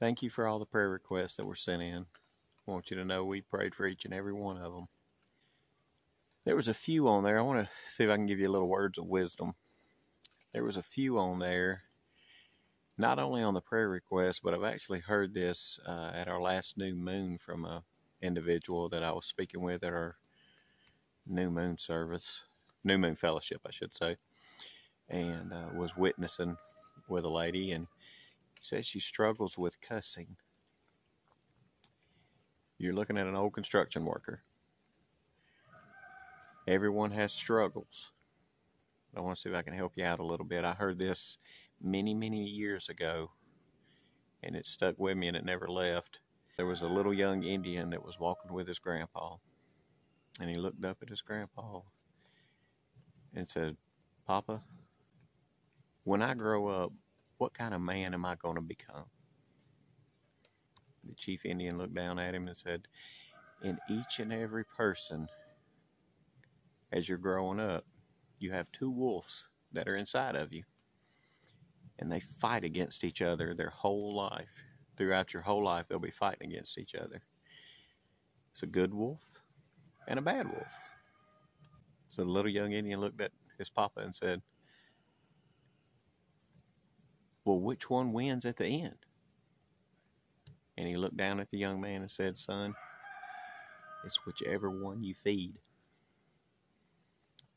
Thank you for all the prayer requests that were sent in. I want you to know we prayed for each and every one of them. There was a few on there. I want to see if I can give you a little words of wisdom. There was a few on there, not only on the prayer request, but I've actually heard this uh, at our last new moon from a individual that I was speaking with at our new moon service, new moon fellowship, I should say, and uh, was witnessing with a lady, and says she struggles with cussing. You're looking at an old construction worker. Everyone has struggles. I want to see if I can help you out a little bit. I heard this many, many years ago, and it stuck with me and it never left. There was a little young Indian that was walking with his grandpa, and he looked up at his grandpa and said, Papa, when I grow up, what kind of man am I going to become? The chief Indian looked down at him and said, In each and every person, as you're growing up, you have two wolves that are inside of you. And they fight against each other their whole life. Throughout your whole life, they'll be fighting against each other. It's a good wolf and a bad wolf. So the little young Indian looked at his papa and said, Well, which one wins at the end? And he looked down at the young man and said, Son, it's whichever one you feed.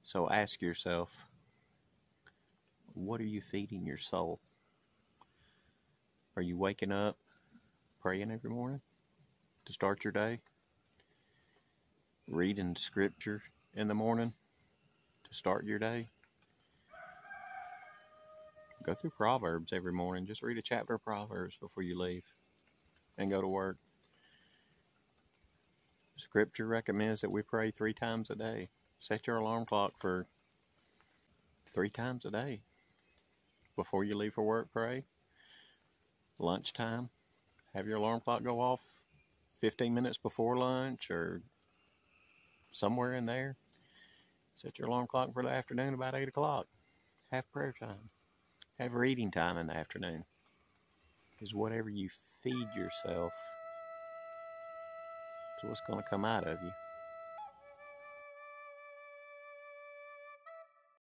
So ask yourself, what are you feeding your soul? Are you waking up praying every morning to start your day? Reading scripture in the morning to start your day? Go through Proverbs every morning. Just read a chapter of Proverbs before you leave and go to work. Scripture recommends that we pray three times a day. Set your alarm clock for three times a day. Before you leave for work, pray. Lunchtime, have your alarm clock go off 15 minutes before lunch or somewhere in there. Set your alarm clock for the afternoon about 8 o'clock. Have prayer time. Have reading time in the afternoon. Because whatever you feed yourself is what's going to come out of you.